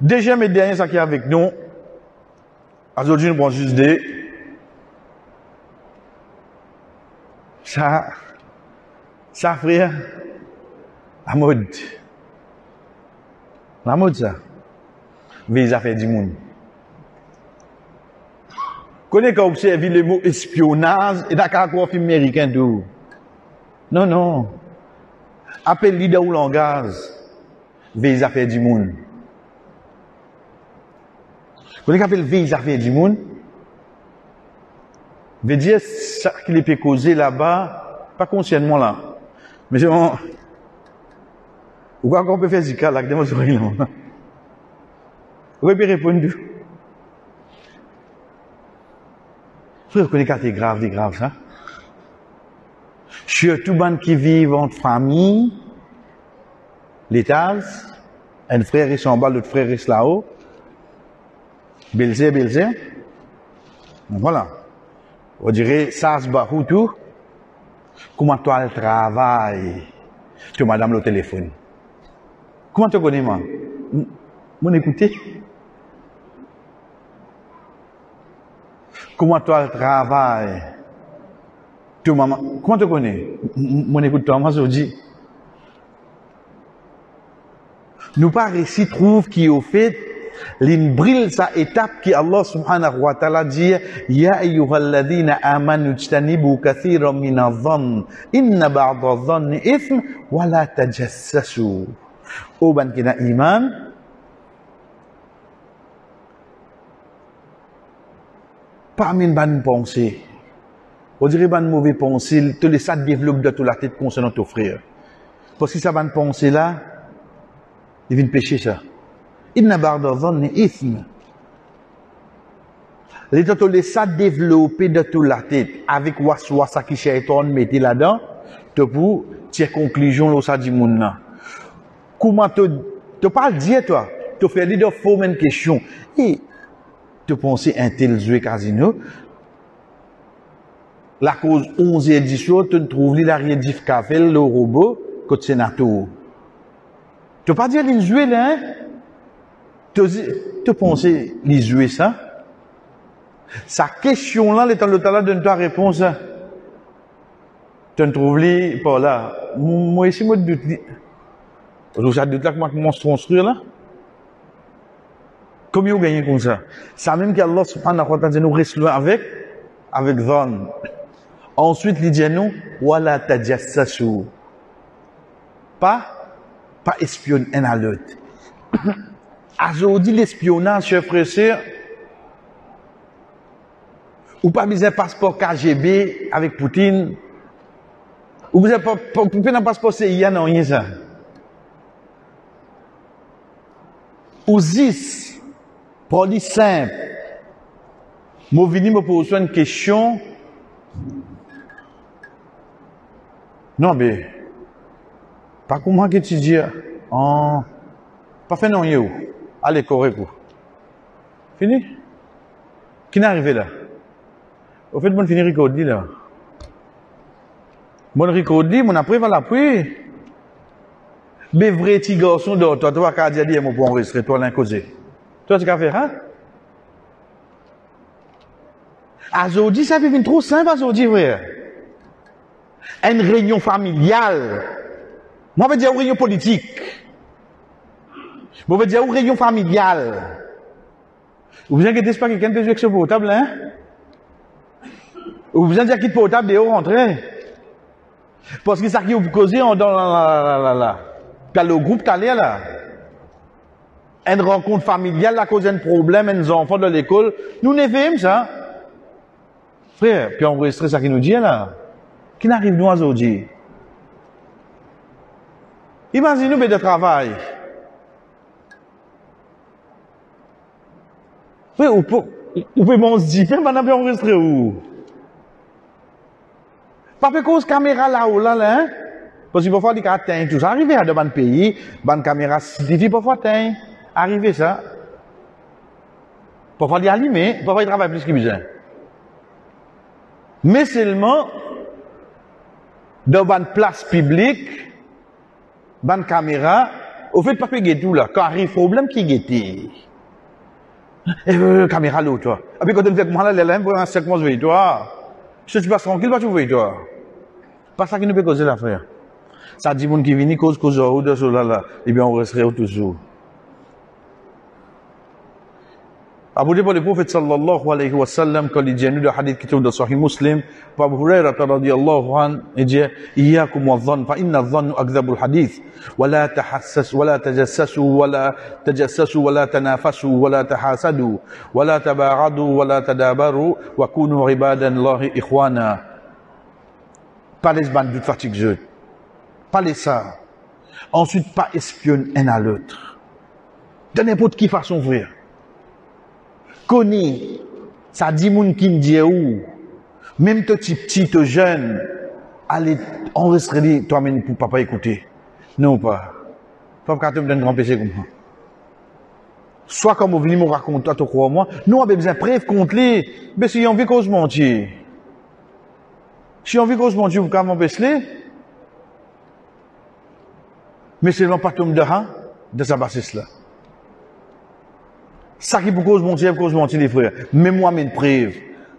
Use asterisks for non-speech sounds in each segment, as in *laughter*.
Dejem et deryen sa ki avek nou, azodjou nou bonjous de, sa, sa fria, amod. Amod sa. Ve yi zafè di moun. Kone ka obsevi le mou espionaz, e da ka akwa film meriken tou. Non, non. Apel li da ou langaz, ve yi zafè di moun. Monde. Connais qu'appelle les affaires du monde? Veut dire, ça qu'il peut causer là-bas, pas consciemment là. Mais c'est bon. Ou quoi qu'on peut faire zika là, que des oreilles là? Vous pouvez répondre. Frère, vous connaissez que c'est grave, c'est grave ça. Surtout les qui vivent en famille, l'étage, un frère est en bas, l'autre frère est là-haut. Belzé, belzé. Voilà. On dirait, ça se bat tout. Comment toi le travail? Tu madame le téléphone. Comment tu connais moi? Mon écouté? Comment toi le travail? Tu maman, comment tu connais? Mon écoute toi, moi je dis. Nous pas réussi trouve qui au fait l'imbril sa étape qui Allah subhanahu wa ta'ala dit Ya ayyuhalladhina amanu ijtanibu kathiran min adh-dhann inna ba'da adh-dhanni ithm wa la tajassasu. Oh ban kina iman une bonne pensée. On dirait une mauvaise pensée, te laisse ça développer dans toute la tête concernant ton frère. Parce que ça bonne pensée là, il vient pécher ça. Inna barda dhanni ithm. Les te laisse ça développer dans toute la tête avec waswasa qui shaitan mettait là-dedans, te pour tirer conclusion là ça dit moun là. Comment te te pas dire toi, te faire des faux une question. Et te penser un tel jouer casino, la cause 11 édition, tu trouves la rédif café, le robot, côté sénateur. Tu pas dire les jouer là, hein? Tu, penser les jouer ça? Sa question là, l'état le talent donne ta réponse. Tu trouves par là. Moi ici, moi, doute. Doute là que moi, se construire là? Comment vous gagnez comme ça? Ça même qu'Allah subhanahu wa ta'ala nous reste avec, avec. Ensuite, il dit nous, wala tajassasu. Pas, pas espionner un à l'autre. Aujourd'hui, l'espionnage, et sœurs, ou pas besoin passeport KGB avec Poutine, ou pas, pas, passeport CIA, non, rien ça. Ou 10, pour dire simple, je me poser une question. Non, mais, pas comment que tu dis, oh, pas fait non, yo. Allez, correct. Fini? Qui n'est arrivé là? Au fait, bon finir recordi là. Bon recordi, mon après va l'appui. Mais vrai petit garçon de toi, vas qu'à dire, mon pour enregistrer, toi, l'un causé. Toi, tu vas faire, hein? Aujourd'hui, ça devient trop simple, aujourd'hui, frère. Une réunion familiale. Moi, je veux dire une réunion politique. Je veux dire une réunion familiale. Vous vous inquiétez pas quelqu'un de jouer portable, hein? Vous vous inquiétez pas portable et vous rentrez. Parce que ça qui vous cause, on dans la, la, la, la. Le groupe calé là. Une rencontre familiale, la cause d'un problème, un enfants de l'école. Nous faisons ça. Frère, puis enregistrer ça qui nous dit là. Qui n'arrive nous aujourd'hui? Imaginez-nous de travail. Oui, ou peut, ou peut m'en se dire, mais on a enregistré où? Pas que cause caméra là-haut, là, là, hein? Parce qu'il faut faire des cartes, tout ça. Arrivé à de bon pays, bonne caméra CCTV, parfois, teint. Arrivé ça. Parfois, il allumer, parfois, il travaille plus qu'il besoin. Mais seulement, dans une place publique, bonne caméra, Au fait, pas que tout là. Quand arrive problème, qui guettait? Eh, euh, caméra là, toi. Et puis quand me fais moi là, là, pour un sec, moi, je toi. Si tu passes tranquille, pas tu veux toi. Pas ça qui nous peut causer l'affaire. Ça dit, mon qui vient, cause, cause, ou de cela là. Eh bien, on resterait toujours. Abu Dhabi le prophète sallallahu alayhi wa sallam, quand il dit nous le hadith qui trouve dans Sahih Muslim, par Abu Hurairah radiyallahu anhu, il dit, إياكم والظن فإن الظن أكذب الحديث ولا تحسس ولا تجسسوا ولا تجسسوا ولا تنافسوا ولا تحاسدوا ولا تباغضوا ولا تدابروا وكونوا عبادا الله إخوانا. Pas les bandes de fatigue, pas les ça. Ensuite, pas espionner un à l'autre. De n'importe qui façon, frère Connais, ça dit moun qui me dit où, même toi petit jeune, allez, enregistrer toi-même pour papa écouter. Non pas? Papa quand tu me donnes grand péché comme ça. Soit comme vous venez me raconter, toi, tu crois moi, nous avons besoin de preuves contre lui, mais si on veut qu'on se mentir, si on veut qu'on se mentir, vous pouvez m'empêcher mais c'est non pas tomber de de sa bassesse là. Ça qui pour cause mon Dieu, cause mon Dieu, les frères. Mais moi, mes preuves.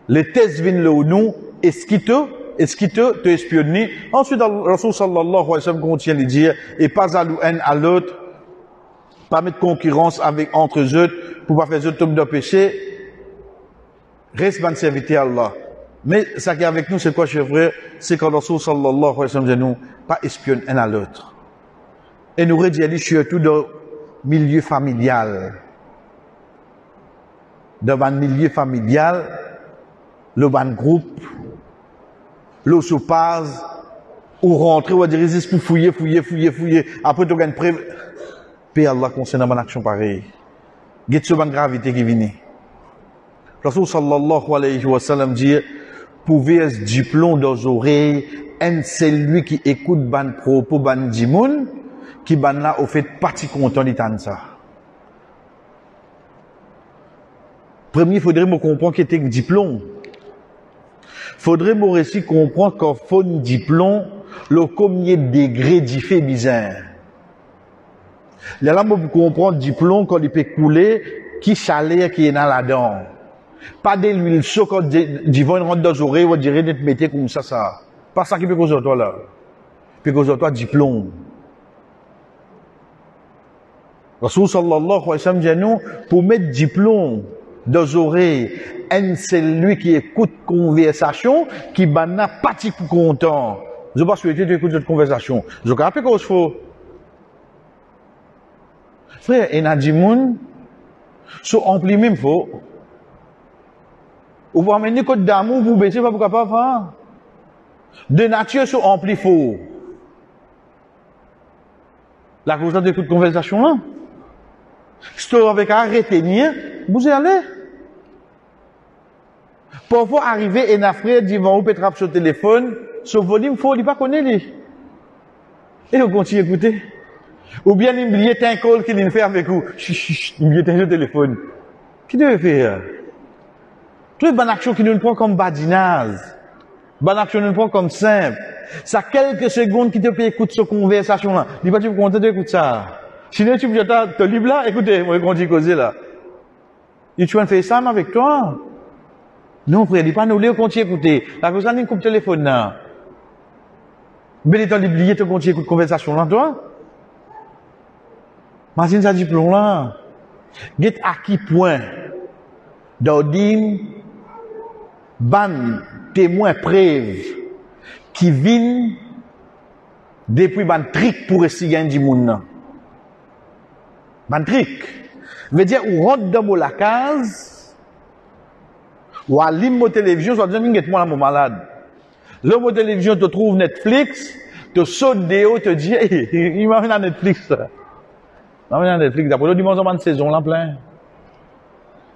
Les tests viennent là où nous, est-ce qu'ils te, est-ce qu'ils te, te espionner. Ensuite, Rasul sallallahu alayhi wa sallam continue de dire, et pas à l'un à l'autre, pas mettre concurrence avec, entre eux, pour pas faire eux tomber de péché. Reste ban serviteur Allah. Mais, ça qui est avec nous, c'est quoi, chers frères? C'est quand Rasul sallallahu alayhi wa sallam dit nous, pas espionner un à l'autre. Et nous redire surtout dans le milieu familial dans un milieu familial, le ban groupe, le soupaz, ou rentrer, ou dire, résiste pour fouiller, fouiller, fouiller, fouiller. Après, tu gagnes preuve. Paix Allah concernant une action pareille. Get ce ban gravité qui vient. Rasul sallallahu alayhi wa sallam dit, pouvez ce diplôme dans les oreilles, un c'est lui qui écoute ban propos, ban dimoun, qui ban là, au fait, partie content d'entendre ça. Premier, faudrait me comprendre qu'il était diplôme. Faudrait me aussi comprendre qu'en faut un diplôme, le combien de degrés d'effet bizarre. Là, me comprendre diplôme quand il peut couler, qui chaleur qui est dans la dent. Pas de l'huile chaude quand du vent rentre dans les oreilles, on dirait d'être mettre comme ça, ça. Pas ça qui peut causer toi là. Peut causer toi diplôme. Rasul sallallahu alayhi wa sallam pour mettre diplôme, deux oreilles, un c'est lui qui écoute conversation, qui n'a pas de content. Je pas souhaiter tu écoutes cette conversation. Je rappelle qu'on se faut. Frère, il y a des gens sont même faux. Ou vous amener côté d'amour, vous baissez pas pour capable faire. De nature, sont emplis faux. La cause de toute conversation là. Si avec arrêter, vous allez? Parfois, arriver et frère dit, vous peut sur le téléphone, ce volume, faut, il pas connaître, Et on continue à écouter. Ou bien, il me un call qu'il fait avec vous. Chut, chut, il me un téléphone. Qui devait faire? Toute bonne action qui nous prend comme badinage. Bonne action nous prend comme simple. Ça quelques secondes qui te peut écouter cette conversation-là. Dis pas, tu veux d'écouter ça? Sinon, tu peux te libre là, écoutez, moi, quand tu causer là. Et tu vas faire ça avec toi? Non, frère, dis pas nous, Léo, continue écouter. La personne, il coupe téléphone, là. Mais l'état oublié, tu continues écouter conversation, là, toi. Imagine ça diplôme, là. Get à qui point, d'ordine, ban, témoin, preuve, qui viennent depuis ban trick pour essayer de du monde. Ban trick. Veut dire, ou rentre dans la case, ou allume mon télévision, soit disant, mingue, moi, mon malade. Le mot télévision te trouve Netflix, te saute des hauts, te dit, il m'a à Netflix. Il m'a à Netflix. D'après le dimanche, on de saison, là, plein.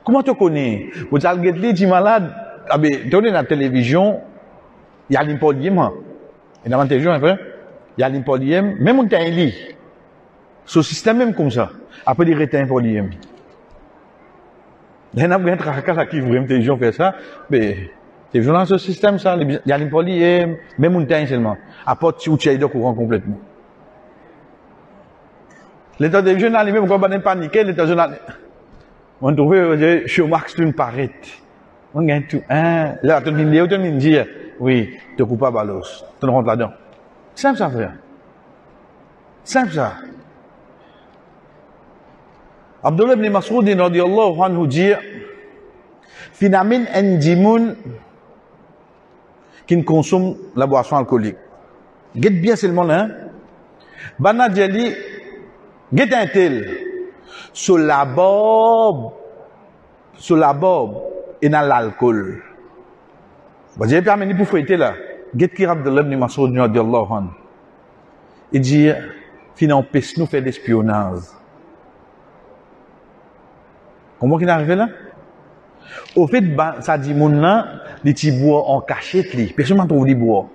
Comment tu connais? Vous avez dit, tu malade. Ah, ben, tu dans la télévision, il y a l'impodium. Il y a la télévision, peu. Il y a l'impodium. Même on t'a un lit. Ce système même comme ça. Après, il y a un podium. Il y en a bien de qui vraiment des gens faire ça, mais c'est violent ce système ça, il y a les même montagne seulement. À part si tu es de courant complètement. L'état des jeunes allumés, pourquoi pas paniquer, l'état jeune allumé. On trouve, je suis au max d'une parette. On gagne tout. Hein? Là, tu me dis, tu me dis, oui, tu coupes pas balos. Tu rentres là-dedans. Simple ça, frère. Simple ça. Abdullah ibn Mas'ud radiyallahu anhu dit, finalement, un dimoun qui consomme la boisson alcoolique. Guette bien seulement là. Hein? Bana Djali, guette un tel. Sur la bob, sur la bob, et dans l'alcool. Bah, j'ai permis pour fouetter là. Guette qui l'homme ni Masoud Allah anhu. Il dit, finalement, pêche nous faire l'espionnage. Comment qu'il est arrivé là? Au fait, ça dit, mon là, les petits bois en cachette, li. Personne ne trouve les bois.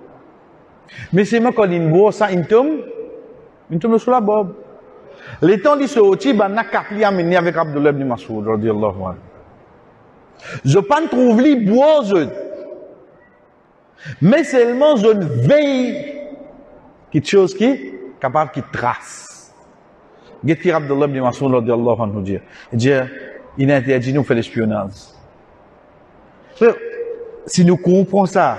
Mais c'est moi quand il bois, ça, il tombe, il tombe sur la bob. Les temps dit sorti, ben, n'a qu'appli amené avec Abdullah ibn Masoud, radiyallahu anhu. Je pas trouve les bois, mais seulement je veille quelque chose qui capable qui trace. Que Abdullah ibn Masoud, radiyallahu anhu, dit? Il dit, il interdit nous faire l'espionnage. Si nous comprenons ça,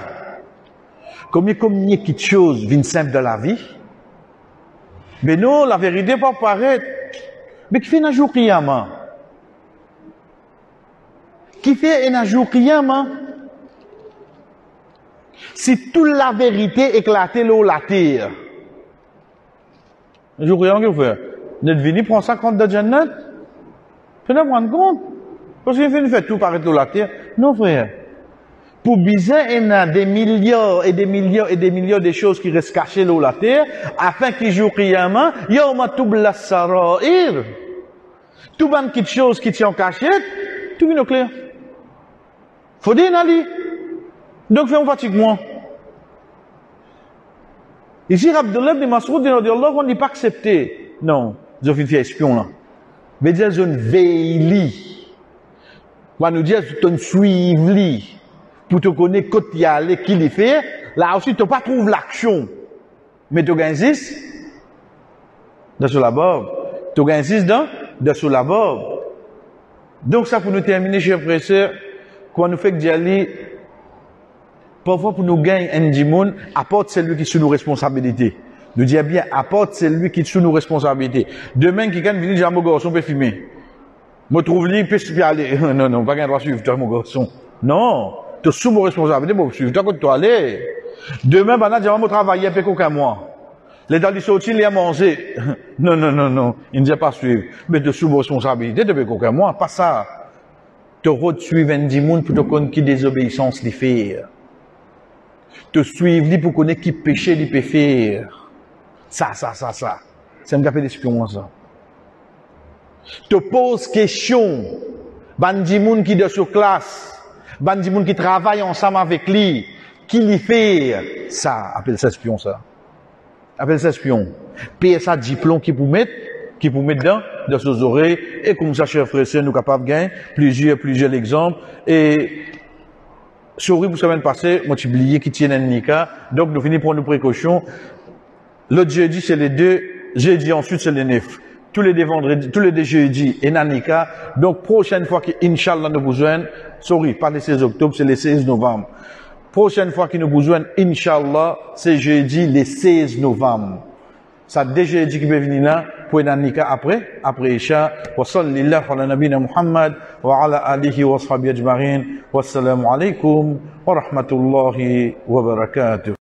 comme il y a quelque chose d'une simple de la vie, mais non, la vérité va paraître. Mais qui fait un jour qiyama? Qui fait un jour qiyama? Si toute la vérité éclatait l'eau la terre, un jour qiyama, qu'est-ce que vous faites? Êtes venu prendre ça compte de Jannat? Faites-vous rendre compte? Parce qu'il fait tout paraître l'eau la terre. Non, frère. Pour bizarre, il y a des milliards et des milliards et des milliards de choses qui restent cachées dans la terre, afin qu'il joue qiyama, yawma tubla sarair. Tout ban de choses qui tient en cachette, tout vient au clair. Faut dire, Nali. Donc, fais un fatigue moi. Ici, Abdullah ibn Masroud, Allah, on n'est pas accepté. Non, je suis espion là. Mais dire, je veille. Va nous dire, ne suive pour te connaître quand y aller, qui les fait, là aussi, tu pas trouvé l'action. Mais tu insistes de sur la bob. Tu insistes dans, de sur la bob. Donc, ça, pour nous terminer, chers frères et sœurs, quand nous fait que parfois pour nous gagner un dimoun, apporte celui qui est sous nos responsabilités. Nous disons bien, apporte celui qui est sous nos responsabilités. Demain, gagne, venir dire, mon garçon peut filmer. Me trouve lui, peut aller. *laughs* Non, non, pas qu'un droit suivre, toi, mon garçon. Non tu sous mon responsabilité pour suivre. Tu as aller. Demain, ben, je vais travailler peu qu'aucun mois. Les dans les sorties, les a mangé. *laughs* Non, non, non, non. Il ne dit pas suivre. Mais tu sous mon responsabilité depuis qu'aucun mois. Pas ça. Tu suivre un dimoun pour te connaître qui désobéissance les faire. Te suivre pour connaître qui péché les peut faire. Ça, ça, ça, ça. C'est un café d'espion, ça. Te pose question. Bandimoun qui de sur classe bandi moun qui travaille ensemble avec lui, qui lui fait ça, appelle ça espion ça. Appelle ça espion. Paye ça diplôme qui pour mettre, qui pour mettre dans, dans ses oreilles, et comme ça, chers frères nous capables de gagner plusieurs, plusieurs exemples, et, souris pour semaine passée, moi, tu oublié qui tient un nika, donc nous finissons pour nos précautions. L'autre jeudi, c'est les deux, jeudi ensuite, c'est les neuf tous les deux vendredis, tous les deux jeudis et Nanika. Donc, prochaine fois que, Inch'Allah, nous besoin, sorry, pas le 16 octobre, c'est le 16 novembre. Prochaine fois qu'il nous besoin, Inch'Allah, c'est jeudi, le 16 novembre. Ça, dès jeudi qui peut venir là, pour Nanika après, après Isha. Wa sallallahu ala nabina Muhammad, wa ala alihi wa sahbihi ajma'in. Wassalamu alaikum, wa rahmatullahi wa barakatuh.